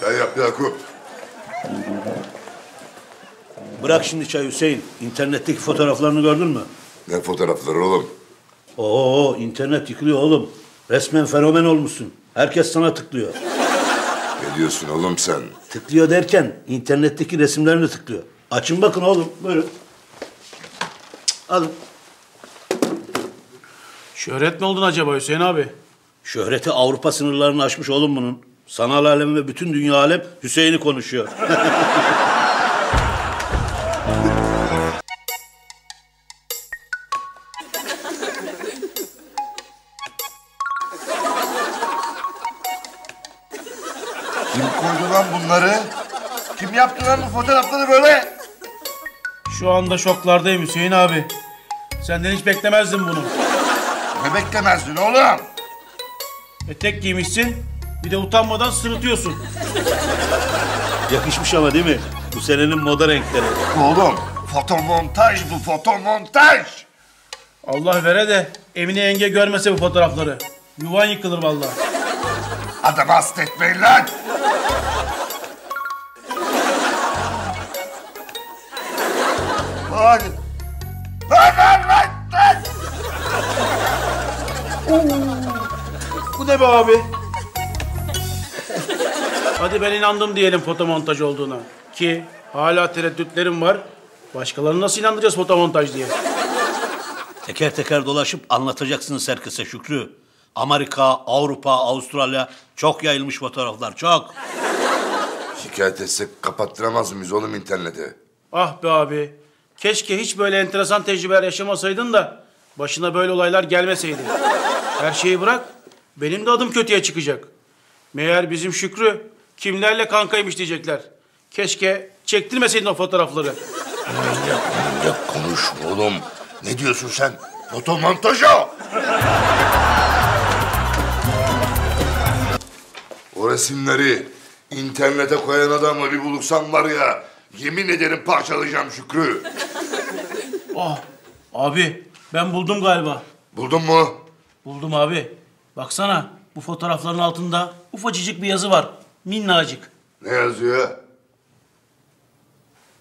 Çay yap Yakup. Bırak şimdi çay Hüseyin. İnternetteki fotoğraflarını gördün mü? Ne fotoğrafları oğlum? Oo internet yıkılıyor oğlum. Resmen fenomen olmuşsun. Herkes sana tıklıyor. Ne diyorsun oğlum sen? Tıklıyor derken internetteki resimlerini tıklıyor. Açın bakın oğlum. Buyurun. Alın. Şöhret mi oldun acaba Hüseyin abi? Şöhreti Avrupa sınırlarını aşmış oğlum bunun. Sanal alem ve bütün dünya alem Hüseyin'i konuşuyor. Kim koydu lan bunları? Kim yaptı lan bu fotoğrafları böyle? Şu anda şoklardayım Hüseyin abi. Senden hiç beklemezdim bunu. Ne beklemezdin oğlum? Etek giymişsin, bir de utanmadan sırıtıyorsun. Yakışmış ama değil mi? Bu senenin moda renkleri. Oğlum fotomontaj bu fotomontaj. Allah vere de Emine yenge görmese bu fotoğrafları. Yuvan yıkılır vallahi. Adamı hasta etmeyin lan. Lan. Lan lan lan lan. Bu ne be abi? Hadi ben inandım diyelim fotomontaj olduğuna. Ki hala tereddütlerim var. Başkalarını nasıl inandıracağız fotomontaj diye? Teker teker dolaşıp anlatacaksınız herkese Şükrü. Amerika, Avrupa, Avustralya çok yayılmış fotoğraflar çok. Şikayet etsek kapattıramaz mıyız oğlum interneti? Ah be abi. Keşke hiç böyle enteresan tecrübeler yaşamasaydın da başına böyle olaylar gelmeseydi. Her şeyi bırak. Benim de adım kötüye çıkacak. Meğer bizim Şükrü kimlerle kankaymış diyecekler. Keşke çektirmeseydin o fotoğrafları. Ya konuşma oğlum. Ne diyorsun sen? Fotomontaj o. O resimleri internete koyan adamı bir bulursam var ya... ...yemin ederim parçalayacağım Şükrü. Ah abi ben buldum galiba. Buldun mu? Buldum abi. Baksana bu fotoğrafların altında ufacıcık bir yazı var. Minnacık. Ne yazıyor?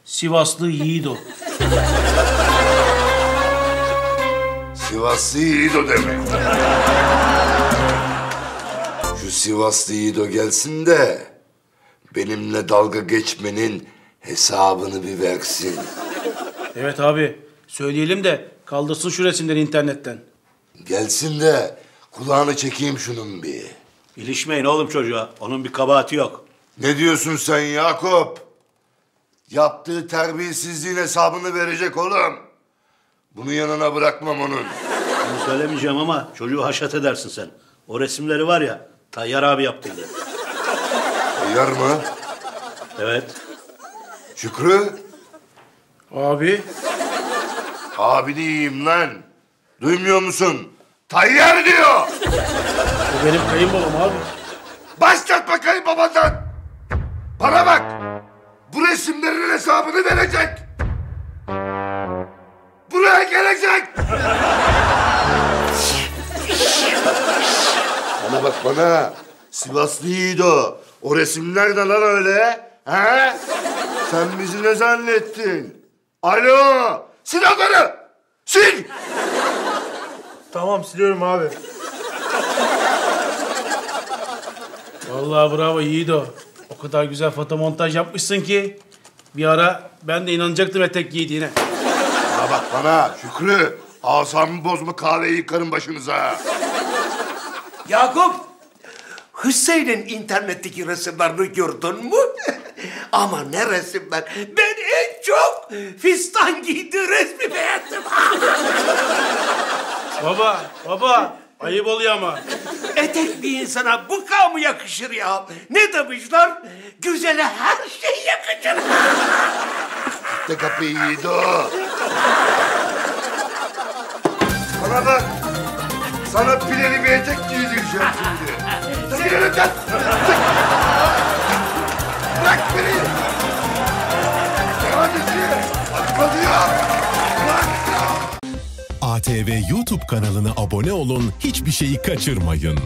Sivaslı Yiğido. Sivaslı Yiğido demek. Şu Sivaslı Yiğido gelsin de... ...benimle dalga geçmenin hesabını bir versin. Evet abi söyleyelim de kaldırsın şu resimleri internetten. Gelsin de kulağını çekeyim şunun bir. İlişmeyin oğlum çocuğa. Onun bir kabahati yok. Ne diyorsun sen Yakup? Yaptığı terbiyesizliğin hesabını verecek oğlum. Bunu yanına bırakmam onun. Bunu söylemeyeceğim ama çocuğu haşat edersin sen. O resimleri var ya Tayyar abi yaptıydı. Yer mı? Evet. Şükrü? Abi Abi diyeyim lan. Duymuyor musun? Tayyar diyor. o benim kayınbabam abi. Başlat bakayım babandan. Bana bak. Bu resimlerin hesabını verecek. Buraya gelecek. bana bak bana. Sivaslı Yiğido. O resimler de lan öyle. He? Sen bizi ne zannettin? Alo. Sil onları. Sil. Tamam siliyorum abi. Vallahi bravo Yiğido. O kadar güzel fotomontaj yapmışsın ki bir ara ben de inanacaktım etek giydiğine. Bana bak bana Şükrü. Asamı bozma kahveyi yıkarım başınıza. Yakup, Hüseyin'in internetteki resimlerini gördün mü? Ama ne resimler? Ben en çok fistan giydiği resmi beğendim. Baba, baba ayıp oluyor ama. Etek bir insana bu mı yakışır ya? Ne demişler? Güzele her şey yakışır. De kapıyı Yiğido. Bana bak. Sana pileli bir etek giydireceğim şimdi. Sil ATV YouTube kanalına abone olun, hiçbir şeyi kaçırmayın.